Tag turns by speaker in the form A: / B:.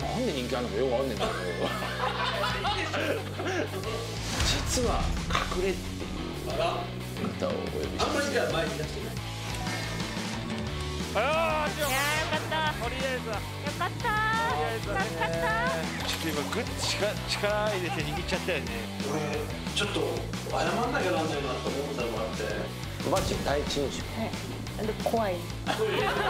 A: なんで人気あるのかよくわかんねえんだけど実は隠れっていう方をお呼びして
B: あんまりじゃあ前に出してない
C: ああ
D: よかった
C: とりあえずは
D: よかった助かった
C: ちょっと今グッと力力入れて握っちゃったよね
B: 俺ちょっと謝んなきゃなんないなと思ったのがあって
A: マジ第一印象
D: で怖い
B: これは怖か